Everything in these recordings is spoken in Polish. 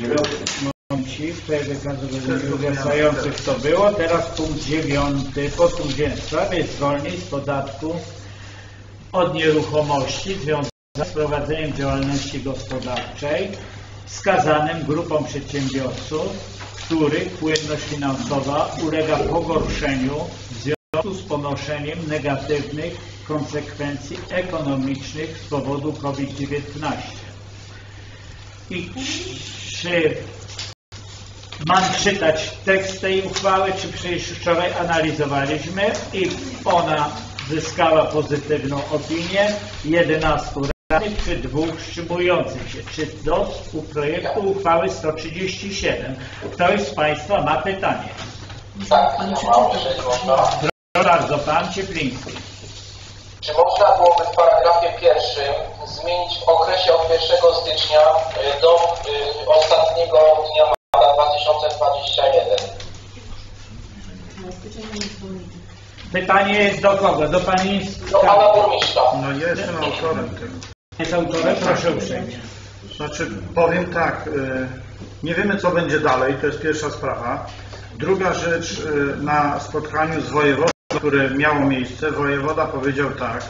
Tutaj wykazuje uwiększających to było. Teraz punkt dziewiąty. Posługieństwa zwolnień z podatku od nieruchomości związanych z prowadzeniem działalności gospodarczej wskazanym grupom przedsiębiorców, których płynność finansowa ulega pogorszeniu w związku z ponoszeniem negatywnych konsekwencji ekonomicznych z powodu COVID-19. I czy mam czytać tekst tej uchwały, czy przecież wczoraj analizowaliśmy i ona zyskała pozytywną opinię 11 radnych przy dwóch wstrzymujących się. Czy do projektu uchwały 137 ktoś z Państwa ma pytanie? Tak. Proszę bardzo, Pan Ciepliński. Czy można byłoby w paragrafie pierwszym zmienić w okresie od 1 stycznia y, do y, ostatniego dnia maja 2021? Pytanie jest do kogo? Do Pani Do Pana Burmistrza. No ja jestem autorem tego. jest autorem? Proszę uprzejmie. Znaczy powiem tak, y, nie wiemy co będzie dalej, to jest pierwsza sprawa. Druga rzecz, na spotkaniu z wojewodą, które miało miejsce, wojewoda powiedział tak,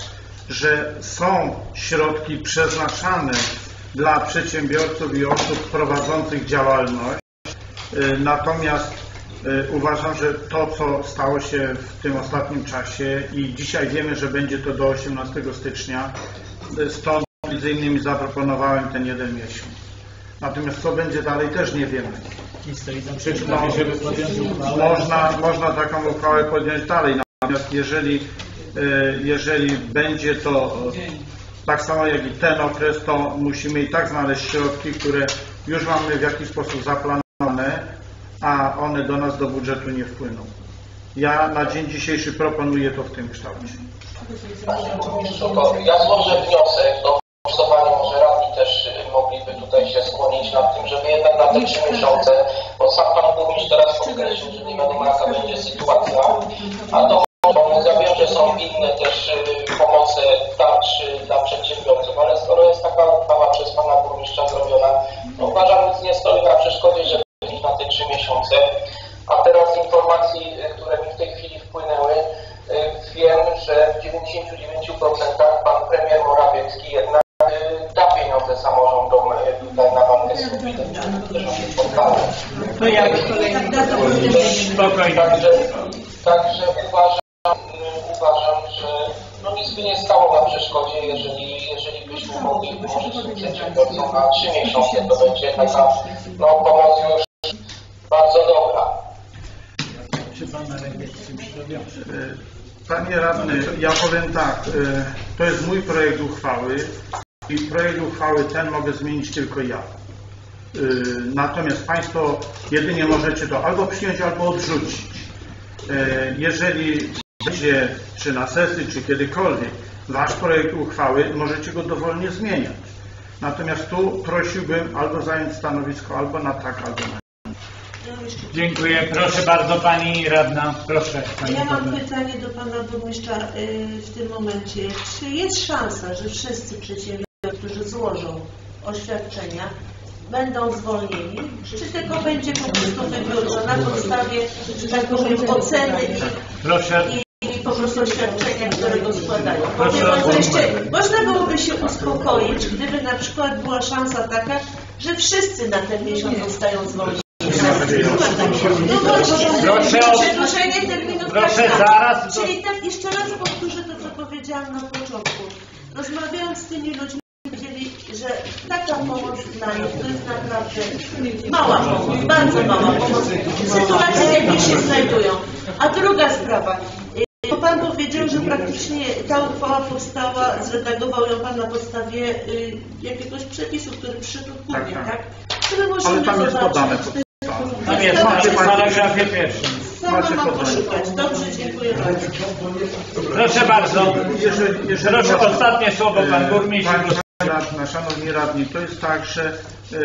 że są środki przeznaczane dla przedsiębiorców i osób prowadzących działalność, Y, Natomiast y, uważam, że to, co stało się w tym ostatnim czasie i dzisiaj wiemy, że będzie to do 18 stycznia, y, stąd między innymi zaproponowałem ten jeden miesiąc. Natomiast co będzie dalej też nie wiemy. Można, można taką uchwałę podjąć dalej, natomiast jeżeli, y, jeżeli będzie to y, tak samo jak i ten okres, to musimy i tak znaleźć środki, które już mamy w jakiś sposób zaplanowane, a one do nas do budżetu nie wpłyną. Ja na dzień dzisiejszy proponuję to w tym kształcie. Ja złożę wniosek do głosowania, może radni też y, mogliby tutaj się skłonić nad tym, żeby jednak na te trzy miesiące, bo sam Pan Burmistrz teraz podkreślił, że nie wiadomo jaka będzie sytuacja, a to wiem, że mogli pomożeć tym przedsiębiorcom na trzy miesiące, to będzie taka no, pomoc już bardzo dobra. Panie radny, ja powiem tak, y, to jest mój projekt uchwały i projekt uchwały ten mogę zmienić tylko ja. Y, Natomiast Państwo jedynie możecie to albo przyjąć, albo odrzucić. Y, Jeżeli będzie, czy na sesji, czy kiedykolwiek, Wasz projekt uchwały, możecie go dowolnie zmieniać. Natomiast tu prosiłbym albo zająć stanowisko albo na tak, albo na Dziękuję. Proszę bardzo Pani Radna. Proszę Pani Ja mam Radna. pytanie do Pana Burmistrza y, w tym momencie. Czy jest szansa, że wszyscy przedsiębiorcy, którzy złożą oświadczenia, będą zwolnieni? Czy tylko będzie po prostu wybiórczo na podstawie, że tak powiem, oceny Proszę. Prostu oświadczenia, które go składają? Jeszcze, można byłoby się uspokoić, gdyby na przykład była szansa taka, że wszyscy na ten miesiąc zostają zwolnieni. No właśnie, Proszę przedłużenie tak, zaraz Czyli tak, jeszcze raz powtórzę to, co powiedziałam na początku. Rozmawiając z tymi ludźmi, powiedzieli, że taka pomoc dla nich to jest naprawdę mała pomoc, bardzo mała pomoc w sytuacji, w jakiej się znajdują. A druga sprawa. Y, Pan powiedział, że praktycznie ta uchwała powstała, zredagował ją Pan na podstawie y, jakiegoś przepisu, który przyszedł później, tak. tak? Który musimy Ale tam jest podane. Tam jest w paragrafie pierwszym. Macie poszukać. Dobrze, dziękuję bardzo. Proszę bardzo. Jeżeli, jeżeli Proszę można- ostatnie słowo Pan Burmistrz. Pani radna, szanowni radni, to jest tak, że e,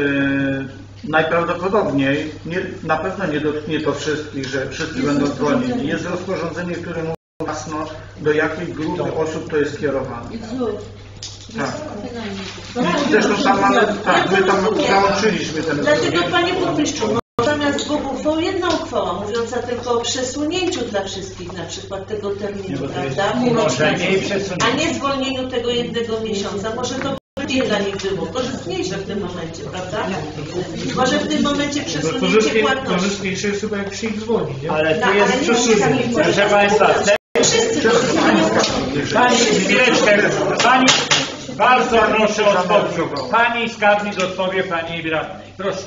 najprawdopodobniej, nie, na pewno nie dotknie to wszystkich, że wszyscy będą zwolnieni. Jest rozporządzenie, które mówi jasno, do jakiej grupy osób to jest kierowane. Tak. No, Zresztą tam mamy, tak, my tam załączyliśmy ten Dlatego panie burmistrzu, no, zamiast dwóch uchwał jedna uchwała mówiąca tylko o przesunięciu dla wszystkich na przykład tego Nie, terminu, jest prawda? umorzenie i A przesunięcie. nie zwolnieniu tego jednego miesiąca. Może to bardziej dla nich było korzystniejsze w tym momencie, prawda? Może w tym momencie przesunięcie płatności. Korzystniejsze jest chyba jak się ich dzwoni, nie? Ale No, tu jest nie przesunięcie. Proszę Państwa, Pani, chwileczkę, Pani, bardzo proszę o odpowiedź. Pani skarbnik odpowie Pani radnej. Proszę.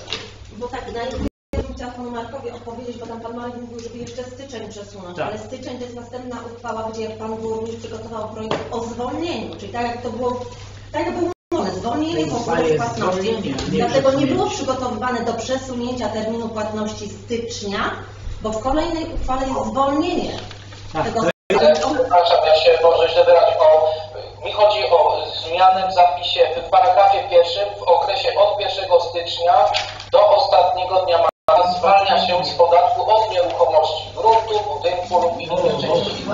Bo tak, na jednym bym chciała panu Markowi odpowiedzieć, bo tam pan Marek mówił, żeby jeszcze styczeń przesunąć, Tak. ale styczeń to jest następna uchwała, gdzie pan burmistrz przygotował projekt o zwolnieniu, czyli tak jak to było, tak jak było mówione, zwolnienie z płatności. zwolnienie, nie Dlatego nie było przygotowywane do przesunięcia terminu płatności stycznia, bo w kolejnej uchwale jest zwolnienie Tak, tego Przepraszam, ja się może źle wyrazić. O, mi chodzi o zmianę w zapisie w paragrafie pierwszym w okresie od 1 stycznia do ostatniego dnia marca zwalnia się z podatku od nieruchomości gruntu, budynku lub innych części.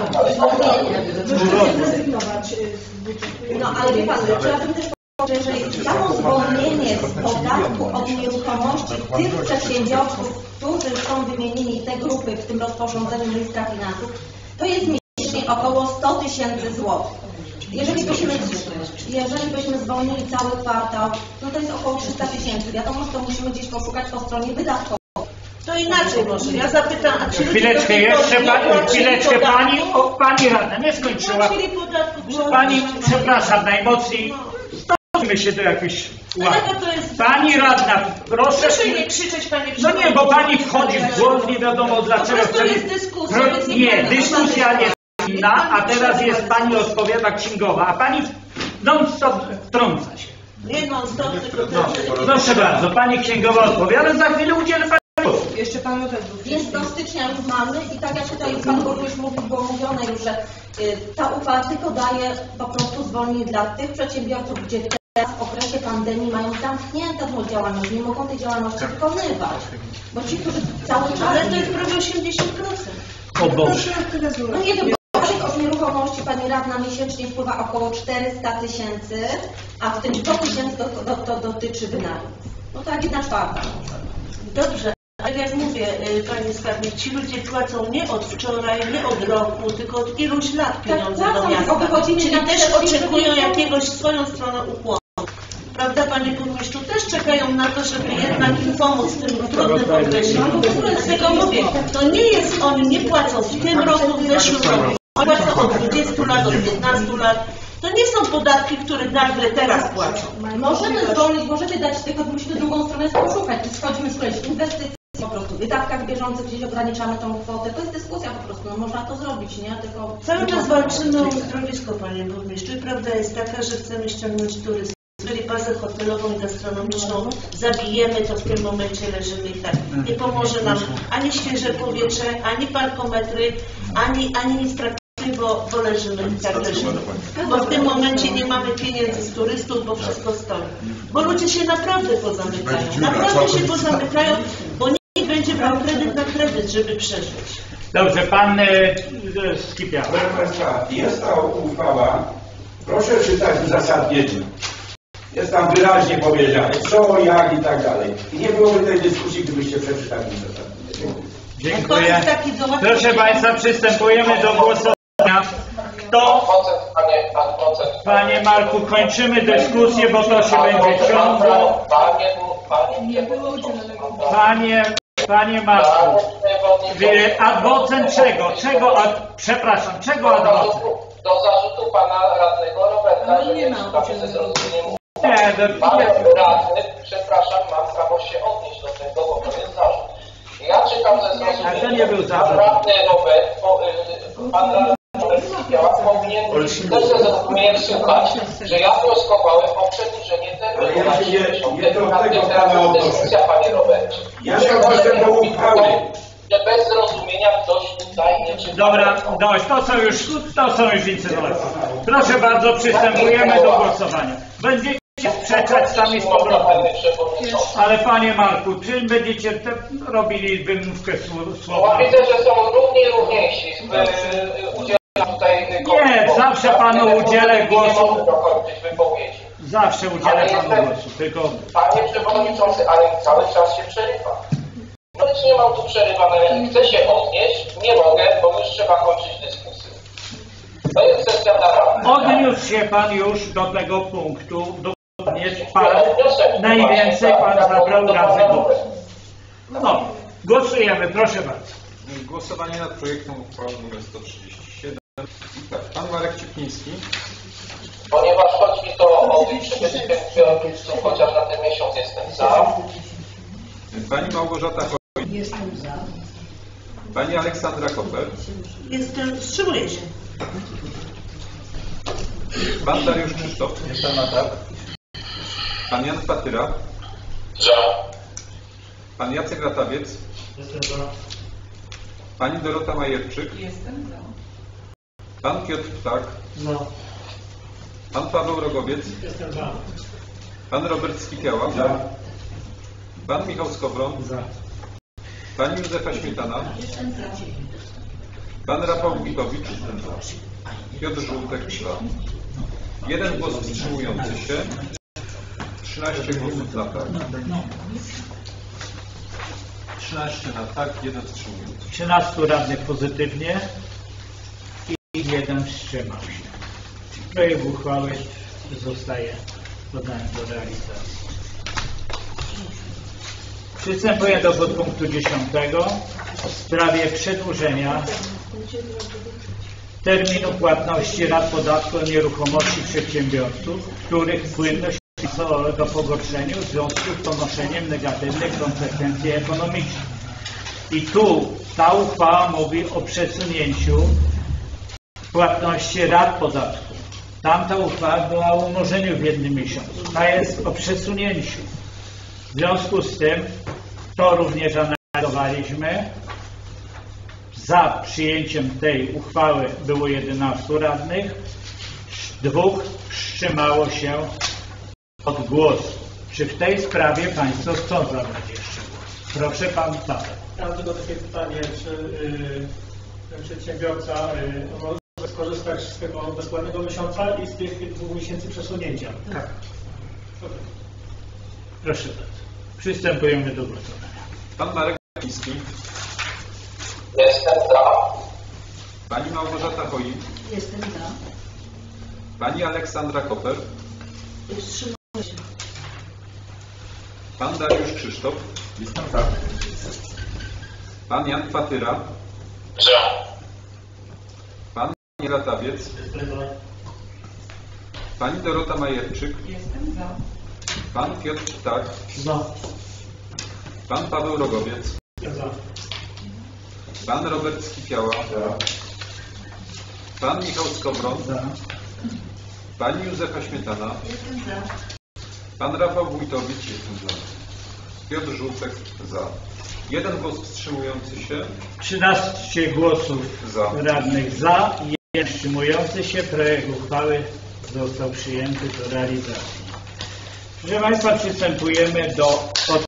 No ale wie pan, trzeba bym też powiedzieć, że samo zwolnienie z podatku od nieruchomości tych przedsiębiorców, którzy są wymienieni te grupy w tym rozporządzeniu ministra finansów, to jest około 100 tysięcy złotych. Jeżeli byśmy, jeżeli byśmy zwolnili cały kwartał, no to jest około 300 tysięcy. Wiadomo, że to musimy gdzieś poszukać po stronie wydatkowej. To inaczej może. Ja zapytam, a czy Chwileczkę, jeszcze nie pani, chwileczkę? Pani, o, Pani radna nie skończyła. Pani, przepraszam najmocniej, stawmy się do jakiejś No jest... Pani radna, proszę... Proszę nie krzyczeć, panie No nie, bo Pani wchodzi w błąd, nie wiadomo Po dlaczego. prostu chce- jest dyskusja, No, jest Nie, dyskusja jest inna, a teraz jest Pani odpowiada księgowa, a Pani non stop wtrąca się. Nie no, stop, tylko to... Proszę bardzo, Pani księgowa odpowiada, za chwilę udzielę Pani głosu. Więc do stycznia już mamy i tak jak tutaj Pan Burmistrz mówił, było mówione już, że y, ta uchwała tylko daje po prostu zwolnienie dla tych przedsiębiorców, gdzie teraz w okresie pandemii mają zamkniętą działalność, nie mogą tej działalności wykonywać. Bo ci, którzy cały czas... Ale to jest prawie 80%. O Boże. No nie wiem, nieruchomości Pani Radna miesięcznie wpływa około 400 tysięcy, a w tym 100 tysięcy to, to, to dotyczy wynajmu. No tak, jedna czwarta. Dobrze, ale jak mówię, y, Panie Skarbnik, ci ludzie płacą nie od wczoraj, nie od roku, tylko od iluś lat pieniądze Tak, do płacą, miasta. Czyli też oczekują jakiegoś swoją stronę ukłonu. Prawda, Panie Burmistrzu? Też czekają na to, żeby jednak im pomóc w tym trudnym okresie. Dlatego mówię, to nie jest, oni nie płacą w tym roku, w zeszłym roku. Płacą od 20 lat, od 15 lat. To nie są podatki, które nagle teraz płacą. Możemy zwolnić, możemy dać, tylko musimy drugą stronę poszukać. Czy schodzimy z kolei w inwestycji, po prostu w wydatkach bieżących, gdzieś ograniczamy tą kwotę. To jest dyskusja po prostu, no można to zrobić, nie? Tylko... Cały czas walczymy o uzdrowisko, panie burmistrzu. I prawda jest taka, że chcemy ściągnąć turystów. Jeżeli bazę hotelową i gastronomiczną zabijemy, to w tym momencie leżymy i tak. Nie pomoże nam ani świeże powietrze, ani parkometry, ani, ani nic praktycznie, bo, bo leżymy tak leżymy. Bo w tym momencie nie mamy pieniędzy z turystów, bo wszystko stoi. Bo ludzie się naprawdę pozamykają. Naprawdę się pozamykają, bo nikt będzie brał kredyt na kredyt, żeby przeżyć. Dobrze, Pan e, e, Skipiak. Proszę Państwa, jest ta uchwała, proszę czytać uzasadnienie. Jest tam wyraźnie powiedziane, co, jak i tak dalej. I nie byłoby tej dyskusji, gdybyście przeczytali uzasadnienie. Dziękuję. Proszę Państwa, przystępujemy do głosowania. Procent, panie, pan procent. Panie Marku, kończymy dyskusję, bo to się będzie ciągło. Panie, panie, Marku, adwocent czego? Czego, ad, przepraszam, czego zarzutu, do zarzutu pana radnego Roberta, że nie ze zrozumieniem. Nie, do, Pan radny, przepraszam, mam prawo się odnieść do tego, bo to jest zarzut. Ja czytam ze zrozumieniem. To był zarzut. Pan radny Robert, y, pan radny Robert Kipiała powinien też ze zrozumieniem słuchać, że ja wnioskowałem o przedłużenie terminu. Ale ja na się nie- 90 nie do tego teraz pana jest odnoszę. dyskusja, panie Robercie. Ja się odnoszę do uchwały. Że bez zrozumienia ktoś tutaj nie czyta. Dobra, dość, to są już, to są już incydencje. Proszę bardzo, przystępujemy do głosowania. Będziecie sprzeczać sami z powrotem. Ale Panie Marku, czy będziecie te, robili wymówkę słowa? widzę, że są równi i równiejsi. Nie, zawsze panu udzielę głosu. Nie mogę dokończyć wypowiedzi. Zawsze udzielę panu głosu, tylko Panie Przewodniczący, ale cały czas się przerywa. No nic nie mam tu przerywane. Chcę się odnieść, nie mogę, bo już trzeba kończyć dyskusję. To jest sesja na odniósł się pan już do tego punktu, dokładnie pan, najwięcej pan zabrał razy głos. No, głosujemy, proszę bardzo. Głosowanie nad projektem uchwały nr 137. I pan Marek Ciepliński, Ponieważ chodzi mi to o przepisy, chociaż na ten miesiąc jestem za. pani Małgorzata Choj, Jestem za. pani Aleksandra Koper, Jestem, wstrzymuję się. pan Dariusz Krzysztof, jestem na tak, pan Jan Patyra, Za. pan Jacek Latawiec, pani Dorota Majerczyk, Jestem za. Pan Piotr Ptak, No, pan Paweł Rogowiec, jestem za. pan Robert Skipiała, pan Michał Skowron, pani Józefa Śmietana, pan Rafał Witowicz, Piotr Żółtek za. Jeden głos wstrzymujący się, 13 głosów na tak. 13 na tak, jeden wstrzymujący się. 13 radnych pozytywnie i jeden wstrzymał się. Projekt uchwały zostaje podany do realizacji. Przystępuję do podpunktu 10 w sprawie przedłużenia terminu płatności rat podatku od nieruchomości przedsiębiorców, których płynność do pogorszeniu w związku z ponoszeniem negatywnych konsekwencji ekonomicznych. I tu ta uchwała mówi o przesunięciu płatności rat podatku. Tamta uchwała była o umorzeniu w jednym miesiącu. Ta jest o przesunięciu. W związku z tym to również analizowaliśmy. Za przyjęciem tej uchwały było 11 radnych, dwóch wstrzymało się od głosu. Czy w tej sprawie Państwo chcą zabrać jeszcze głos? Proszę Pan Paweł. Mam tylko takie pytanie, czy y, ten przedsiębiorca y, może skorzystać z tego bezpłatnego miesiąca i z tych dwóch miesięcy przesunięcia? Tak. Dobrze. Proszę bardzo. Przystępujemy do głosowania. Pan Marek Ciepliński, Jestem za. pani Małgorzata Choi, Jestem za. pani Aleksandra Koper, Wstrzymuję się. pan Dariusz Krzysztof, jestem tak, pan Jan Patyra, Za. Jan Latawiec, pani Dorota Majerczyk, Jestem za. pan Piotr Ptak, Za. pan Paweł Rogowiec, za. pan Robert Skipiała, pan Michał Skowron, Za. pani Józefa Śmietana, Jestem za. pan Rafał Wójtowicz, jestem za, Piotr Żółtek za. Jeden głos wstrzymujący się, 13 głosów Za. radnych za i wstrzymujący się. Projekt uchwały został przyjęty do realizacji. Proszę Państwa, przystępujemy do